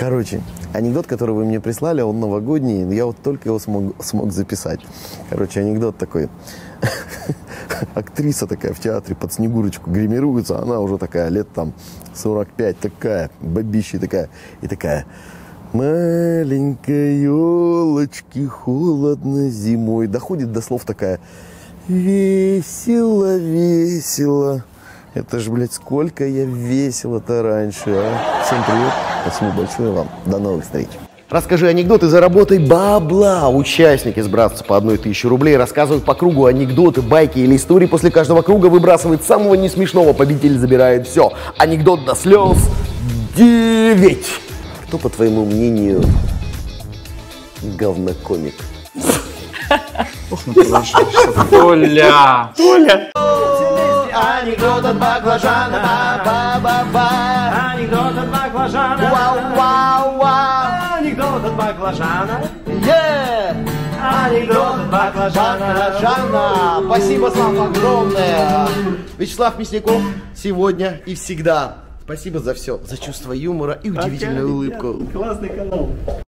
Короче, анекдот, который вы мне прислали, он новогодний, но я вот только его смог, смог записать. Короче, анекдот такой. Актриса такая в театре под Снегурочку гримируется, она уже такая, лет там 45, такая, бабища такая, и такая, маленькой елочки холодно зимой. Доходит до слов такая, весело, весело. Это ж, блядь, сколько я весело-то раньше, а? Всем привет, спасибо большое вам, до новых встреч. Расскажи анекдоты, заработай бабла. Участники сбрасываются по одной тысяче рублей, рассказывают по кругу анекдоты, байки или истории. После каждого круга выбрасывает самого несмешного, победитель забирает все. Анекдот до слез 9. Кто, по твоему мнению, говнокомик? Толя! Анекдот от баклажана, ба-ба-ба. Анекдот от баклажана. Вау-вау-вау. Анекдот от баклажана. Е! Анекдот от баклажана. Жанна, спасибо вам огромное. Вячеслав Мясников сегодня и всегда. Спасибо за все, за чувство юмора и удивительную улыбку. Классный канал.